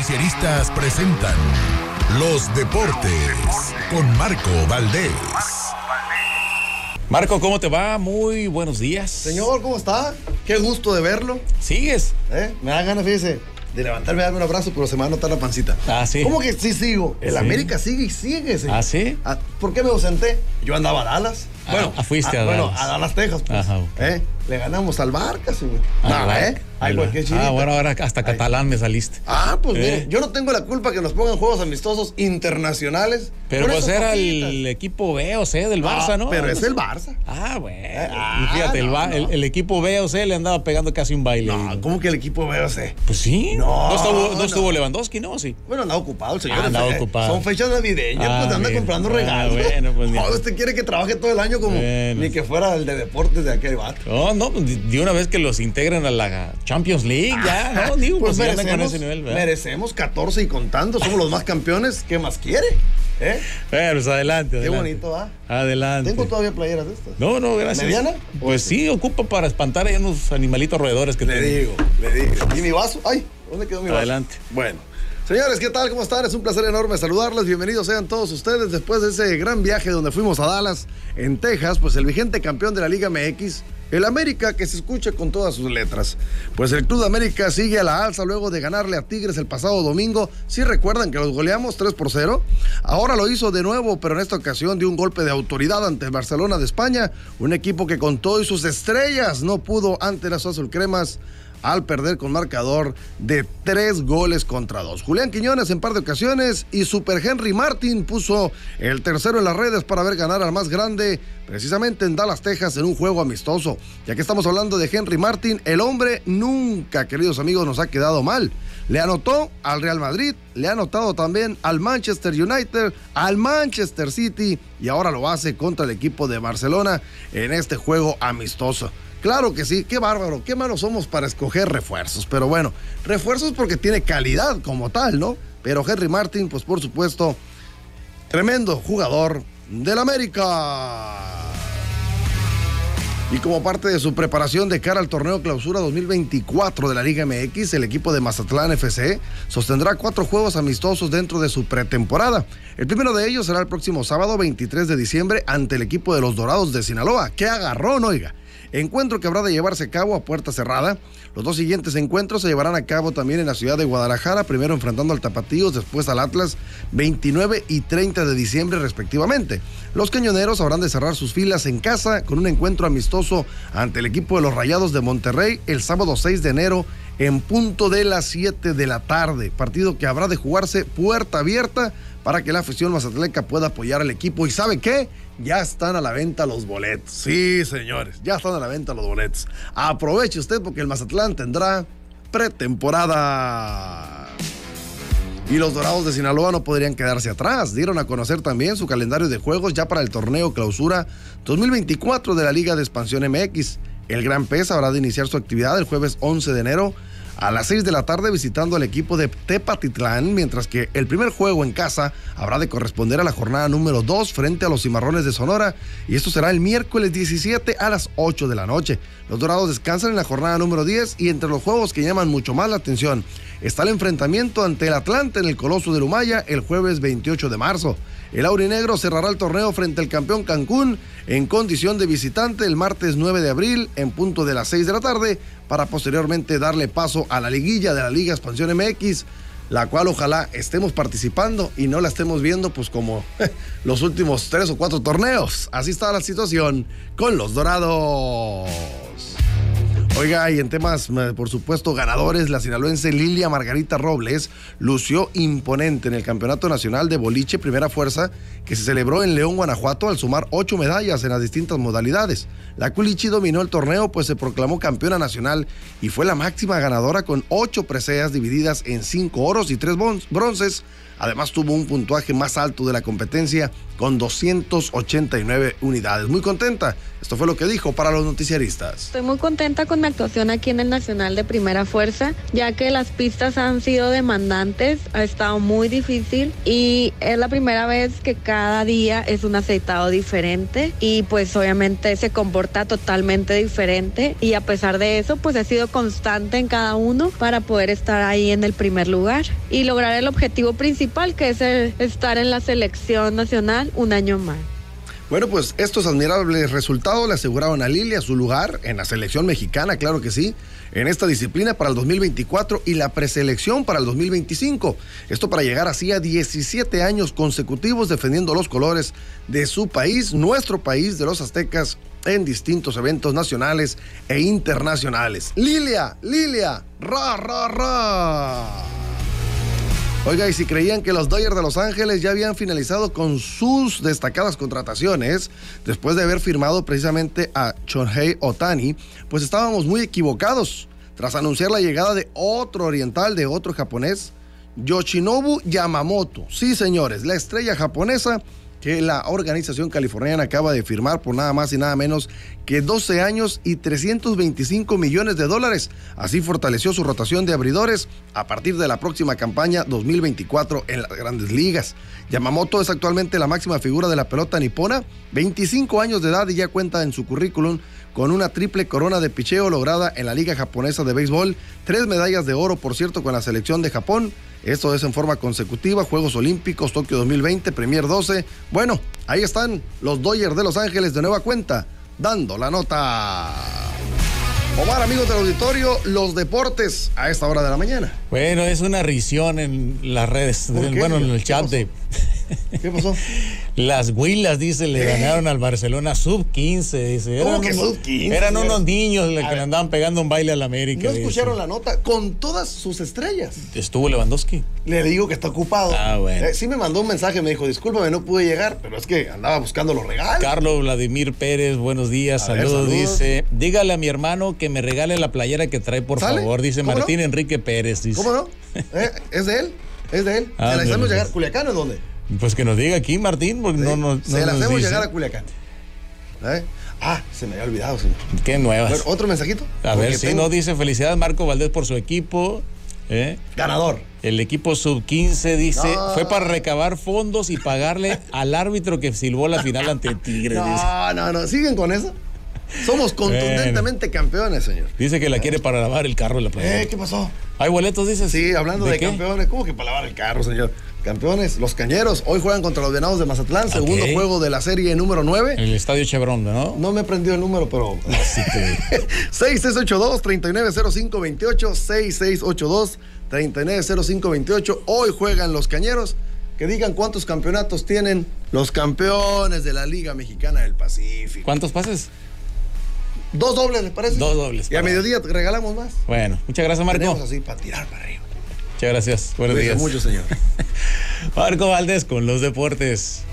noticieristas presentan Los Deportes con Marco Valdés. Marco, ¿cómo te va? Muy buenos días. Señor, ¿cómo está? Qué gusto de verlo. ¿Sigues? ¿Eh? Me da ganas, fíjese, de levantarme y darme un abrazo, pero se me va a notar la pancita. Ah, sí. ¿Cómo que sí sigo? El Sí. América sigue y sigue, señor. ¿Ah, sí? Ah, ¿Por qué me ausenté? Yo andaba a Dallas. Ah, bueno, ah, fuiste a Bueno, Dallas. a Dallas, Texas, pues. Ajá. ¿Eh? Le ganamos al Barca, señor. Ah, No, va. ¿eh? Ahí cualquier va. chirita. Ah, bueno, ahora hasta catalán me saliste. Ah, pues Eh. mire, yo no tengo la culpa que nos pongan juegos amistosos internacionales. Pero pues era el equipo B o C del Barça, Ah, ¿no? Pero es el Barça. Ah, bueno. Ah, Y fíjate, el, no, ba- no. el- el equipo B o C le andaba pegando casi un baile. No, ¿cómo que el equipo BOC? Pues sí. No, estuvo, no estuvo no. Lewandowski, ¿no? Sí. Bueno, andaba ocupado el señor. Ah, andaba Eh, ocupado. Son fechas navideñas, Ah, pues anda comprando Ah, regalos. bueno, pues, usted quiere que trabaje todo el año Bueno. ni que fuera el de deportes de aquel vato. No, no, pues, de- una vez que los integren a la Champions League, ya, ¿no? Digo, pues, ya andan con ese nivel, merecemos 14 y contando, somos los más campeones. ¿Qué más quiere? ¿Eh? Bueno, pues adelante, Qué adelante. bonito, ¿ah? Adelante. Tengo todavía playeras de estas. No, no, gracias. ¿Mediana? Pues sí, ocupa para espantar a unos animalitos roedores que Le tienen. digo, le digo. ¿Y mi vaso? Ay, ¿dónde quedó mi vaso? Adelante. Bueno. Señores, ¿qué tal? ¿Cómo están? Es un placer enorme saludarles. Bienvenidos sean todos ustedes después de ese gran viaje donde fuimos a Dallas, en Texas, pues el vigente campeón de la Liga MX, el América, que se escuche con todas sus letras. Pues el Club de América sigue a la alza luego de ganarle a Tigres el pasado domingo. Si recuerdan que los goleamos 3 por 0. Ahora lo hizo de nuevo, pero en esta ocasión dio un golpe de autoridad ante el Barcelona de España, un equipo que con todo y sus estrellas no pudo ante las azulcremas al perder con marcador de tres goles contra dos. Julián Quiñones en par de ocasiones y Super Henry Martin puso el tercero en las redes para ver ganar al más grande, precisamente en Dallas, Texas, en un juego amistoso. Ya que estamos hablando de Henry Martin, el hombre nunca, queridos amigos, nos ha quedado mal. Le anotó al Real Madrid, le ha anotado también al Manchester United, al Manchester City y ahora lo hace contra el equipo de Barcelona en este juego amistoso. Claro que sí, qué bárbaro, qué malos somos para escoger refuerzos. Pero bueno, refuerzos porque tiene calidad como tal, ¿no? Pero Henry Martin, pues por supuesto, tremendo jugador del América. Y como parte de su preparación de cara al torneo clausura 2024 de la Liga MX, el equipo de Mazatlán FC sostendrá cuatro juegos amistosos dentro de su pretemporada. El primero de ellos será el próximo sábado 23 de diciembre ante el equipo de los Dorados de Sinaloa. ¡Qué agarrón, oiga! Encuentro que habrá de llevarse a cabo a puerta cerrada. Los dos siguientes encuentros se llevarán a cabo también en la ciudad de Guadalajara, primero enfrentando al Tapatíos, después al Atlas, 29 y 30 de diciembre respectivamente. Los cañoneros habrán de cerrar sus filas en casa con un encuentro amistoso ante el equipo de los Rayados de Monterrey el sábado 6 de enero en punto de las 7 de la tarde. Partido que habrá de jugarse puerta abierta para que la afición mazatleca pueda apoyar al equipo. ¿Y sabe qué? Ya están a la venta los boletos. Sí, señores, ya están a la venta los boletos. Aproveche usted porque el Mazatlán tendrá pretemporada. Y los Dorados de Sinaloa no podrían quedarse atrás. Dieron a conocer también su calendario de juegos ya para el torneo clausura 2024 de la Liga de Expansión MX. El Gran Pez habrá de iniciar su actividad el jueves 11 de enero a las 6 de la tarde visitando al equipo de Tepatitlán, mientras que el primer juego en casa habrá de corresponder a la jornada número 2 frente a los Cimarrones de Sonora y esto será el miércoles 17 a las 8 de la noche. Los Dorados descansan en la jornada número 10 y entre los juegos que llaman mucho más la atención está el enfrentamiento ante el Atlante en el Coloso de Lumaya el jueves 28 de marzo. El aurinegro cerrará el torneo frente al campeón Cancún en condición de visitante el martes 9 de abril en punto de las 6 de la tarde para posteriormente darle paso a la liguilla de la Liga Expansión MX, la cual ojalá estemos participando y no la estemos viendo pues como los últimos tres o cuatro torneos. Así está la situación con los Dorados. Oiga, y en temas, eh, por supuesto, ganadores, la sinaloense Lilia Margarita Robles lució imponente en el Campeonato Nacional de Boliche Primera Fuerza que se celebró en León, Guanajuato, al sumar ocho medallas en las distintas modalidades. La Culichi dominó el torneo, pues se proclamó campeona nacional y fue la máxima ganadora con ocho preseas divididas en cinco oros y tres bronces. Además tuvo un puntuaje más alto de la competencia con 289 unidades. Muy contenta. Esto fue lo que dijo para los noticiaristas. Estoy muy contenta con mi actuación aquí en el Nacional de Primera Fuerza, ya que las pistas han sido demandantes, ha estado muy difícil y es la primera vez que cada día es un aceitado diferente y pues obviamente se comporta totalmente diferente y a pesar de eso pues ha sido constante en cada uno para poder estar ahí en el primer lugar y lograr el objetivo principal que es estar en la selección nacional un año más. Bueno, pues estos admirables resultados le aseguraron a Lilia su lugar en la selección mexicana, claro que sí, en esta disciplina para el 2024 y la preselección para el 2025. Esto para llegar así a 17 años consecutivos defendiendo los colores de su país, nuestro país, de los aztecas, en distintos eventos nacionales e internacionales. Lilia, Lilia, ra, ra, ra. Oiga, y si creían que los Dodgers de Los Ángeles ya habían finalizado con sus destacadas contrataciones, después de haber firmado precisamente a Chonhei Otani, pues estábamos muy equivocados. Tras anunciar la llegada de otro oriental, de otro japonés, Yoshinobu Yamamoto. Sí, señores, la estrella japonesa que la organización californiana acaba de firmar por nada más y nada menos que 12 años y 325 millones de dólares. Así fortaleció su rotación de abridores a partir de la próxima campaña 2024 en las grandes ligas. Yamamoto es actualmente la máxima figura de la pelota nipona, 25 años de edad y ya cuenta en su currículum con una triple corona de picheo lograda en la Liga Japonesa de Béisbol, tres medallas de oro, por cierto, con la selección de Japón. Esto es en forma consecutiva, Juegos Olímpicos, Tokio 2020, Premier 12. Bueno, ahí están los Dodgers de Los Ángeles de nueva cuenta, dando la nota. Omar, amigos del auditorio, los deportes a esta hora de la mañana. Bueno, es una risión en las redes, bueno, en el chat de ¿Qué pasó? Las Huilas, dice, le ganaron al Barcelona sub 15, dice. ¿Cómo que sub 15? Eran unos niños que le andaban pegando un baile al América. ¿No escucharon la nota? Con todas sus estrellas. Estuvo Lewandowski. Le digo que está ocupado. Ah, bueno. Eh, sí me mandó un mensaje, me dijo, discúlpame, no pude llegar, pero es que andaba buscando los regalos. Carlos Vladimir Pérez, buenos días, saludos, dice. Dígale a mi hermano que me regale la playera que trae, por favor, dice Martín Enrique Pérez. Dice. ¿Cómo no? ¿Eh? ¿Es de él? ¿Es de él? ¿Se la hicimos llegar? ¿Culiacán o dónde? Pues que nos diga aquí, Martín, porque no, no, Se la hacemos llegar a Culiacán. ¿Eh? Ah, se me había olvidado, señor. Qué nuevas. ¿Otro mensajito? A ver, si no dice felicidades Marco Valdés por su equipo. ¿eh? Ganador. El equipo sub-15 dice, fue para recabar fondos y pagarle al árbitro que silbó la final ante Tigres. No, no, no, siguen con eso. Somos contundentemente campeones, señor. Dice que la quiere para lavar el carro en la playa. ¿Eh? ¿Qué pasó? ¿Hay boletos, dice? Sí, hablando de, campeones. ¿Cómo que para lavar el carro, señor? Campeones, los Cañeros, hoy juegan contra los Venados de Mazatlán, segundo juego de la serie número 9. En el Estadio Chevron, ¿no? No me prendió el número, pero... 6682-390528, 6682-390528. Hoy juegan los Cañeros. Que digan cuántos campeonatos tienen los campeones de la Liga Mexicana del Pacífico. ¿Cuántos pases? Dos dobles, ¿les parece? Dos dobles. Y a mediodía te regalamos más. Bueno, muchas gracias, Marco. Tenemos así para tirar para arriba. Muchas gracias. Buenos días. mucho, señor. Marco Valdés con los deportes.